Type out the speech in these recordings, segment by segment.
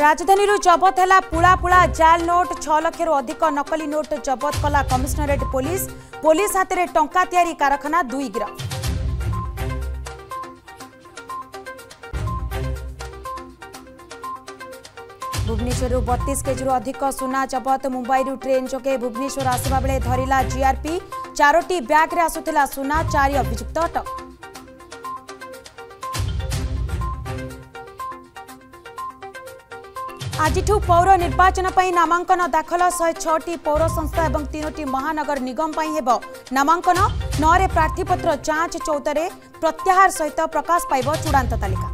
ରାଜଧାନୀରୁ ଜବତ ହେଲା ପୁଳା ପୁଳା ଜାଲ ନୋଟ ଛଅ ଲକ୍ଷରୁ ଅଧିକ ନକଲି ନୋଟ ଜବତ କଲା କମିଶନରେଟ୍ ପୋଲିସ ପୋଲିସ ହାତରେ ଟଙ୍କା ତିଆରି କାରଖାନା ଦୁଇ ଗିରଫ ଭୁବନେଶ୍ୱରରୁ ବତିଶ କେଜିରୁ ଅଧିକ ସୁନା ଜବତ ମୁମ୍ବାଇରୁ ଟ୍ରେନ୍ ଯୋଗେ ଭୁବନେଶ୍ୱର ଆସିବା ବେଳେ ଧରିଲା ଜିଆର୍ପି ଚାରୋଟି ବ୍ୟାଗ୍ରେ ଆସୁଥିଲା ସୁନା ଚାରି ଅଭିଯୁକ୍ତ ଅଟକ ଆଜିଠୁ ପୌର ନିର୍ବାଚନ ପାଇଁ ନାମାଙ୍କନ ଦାଖଲ ଶହେ ଛଅଟି ପୌର ସଂସ୍ଥା ଏବଂ ତିନୋଟି ମହାନଗର ନିଗମ ପାଇଁ ହେବ ନାମାଙ୍କନ ନଅରେ ପ୍ରାର୍ଥୀପତ୍ର ଯାଞ୍ଚ ଚଉଦରେ ପ୍ରତ୍ୟାହାର ସହିତ ପ୍ରକାଶ ପାଇବ ଚୂଡ଼ାନ୍ତ ତାଲିକା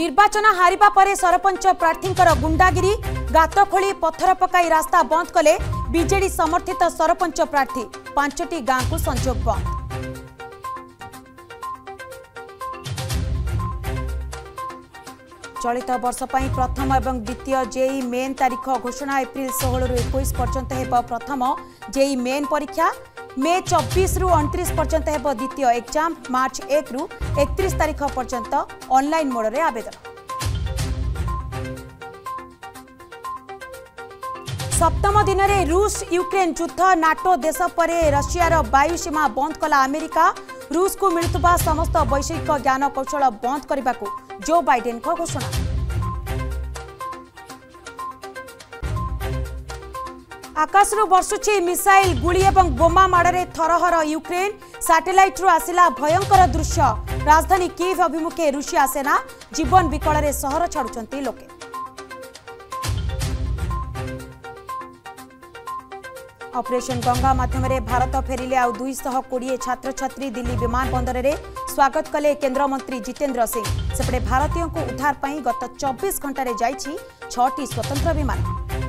ନିର୍ବାଚନ ହାରିବା ପରେ ସରପଞ୍ଚ ପ୍ରାର୍ଥୀଙ୍କର ଗୁଣ୍ଡାଗିରି ଗାତ ଖୋଳି ପଥର ପକାଇ ରାସ୍ତା ବନ୍ଦ କଲେ ବିଜେଡି ସମର୍ଥିତ ସରପଞ୍ଚ ପ୍ରାର୍ଥୀ ପାଞ୍ଚଟି ଗାଁକୁ ସଂଯୋଗ ବନ୍ଦ চলিত বর্ষ পাই প্রথম এবং দ্বিতীয় জেই মেন তারিখ ঘোষণা এপ্রিল ষোহরু একুশ পর্যন্ত হব প্রথম জেই মেন পরীক্ষা মে চব্বিশরু অণত্রিশ পর্যন্ত হব দ্বিতীয় এক্সাম মার্চ একরু একত্রিশ তারিখ পর্যন্ত অনলাইন মোড়ে আবেদন सप्तम दिन दिनर युक्रेन युद्ध नाटो देश रसिया वायुसीमा बन्द कला अमेरिका आमेरिक को मिति समस्त वैसिक ज्ञानकौशल बन्द को जो बडेनको घोषणा आकाश्रु बसु मिसइल गुली बोमाडर थर थरहर युक्रेन साटेलाइट्रु आसला भयंकर दृश्य राजधानी केभ अभिमुखे रुषिया सेना जीवन बिकर सहर छाडु लोके ଅପରେସନ୍ ଗଙ୍ଗା ମାଧ୍ୟମରେ ଭାରତ ଫେରିଲେ ଆଉ ଦୁଇଶହ କୋଡ଼ିଏ ଛାତ୍ରଛାତ୍ରୀ ଦିଲ୍ଲୀ ବିମାନ ବନ୍ଦରରେ ସ୍ୱାଗତ କଲେ କେନ୍ଦ୍ରମନ୍ତ୍ରୀ ଜିତେନ୍ଦ୍ର ସିଂ ସେପଟେ ଭାରତୀୟଙ୍କୁ ଉଦ୍ଧାର ପାଇଁ ଗତ ଚବିଶ ଘଣ୍ଟାରେ ଯାଇଛି ଛଅଟି ସ୍ୱତନ୍ତ୍ର ବିମାନ